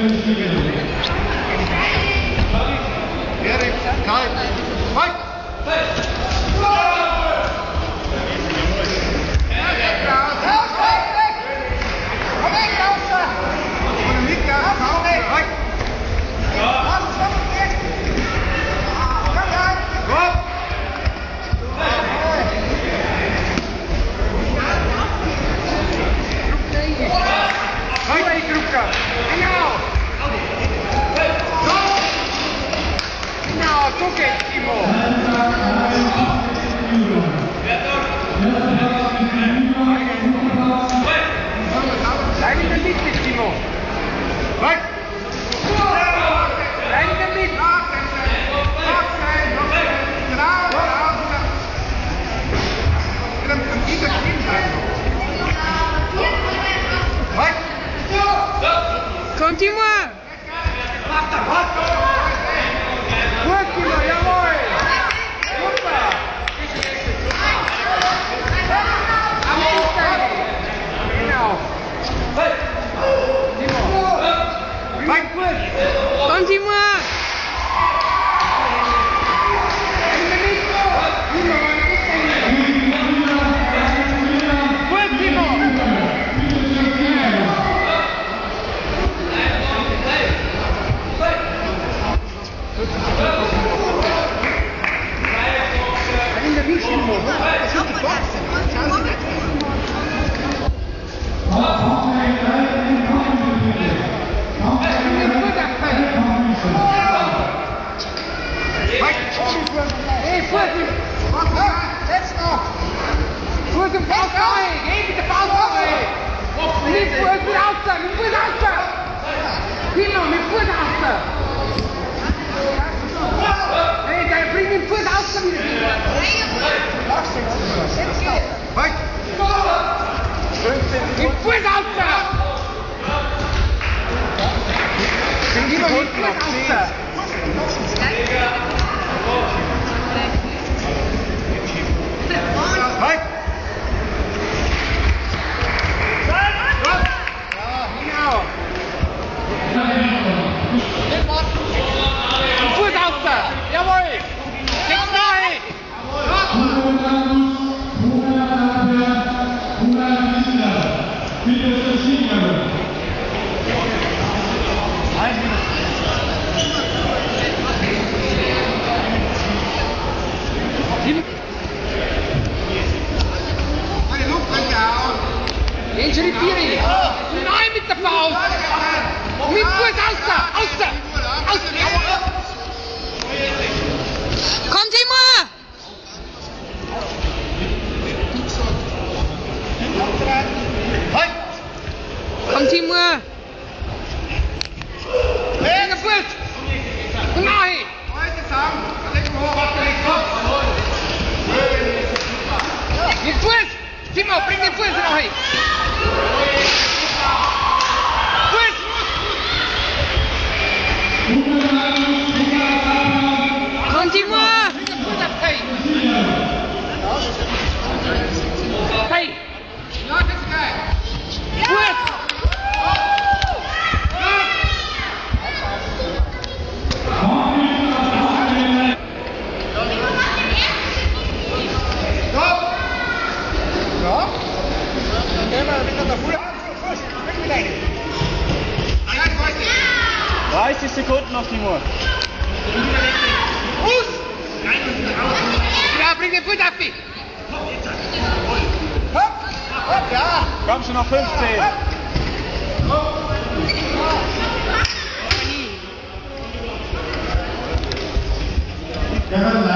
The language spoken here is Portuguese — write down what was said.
Erik, Kai, fight! Continua! Gut, Timo, jawohl. Super. was in false to false play. out was without Hey, they bring. Let's go. injury theory. Nee met de pauze. Niet voor 30 Sekunden noch, Timur. Fuß! Ja, bring den Fuß ab! Hopp! Hopp, ja! Komm schon noch 15. Kevin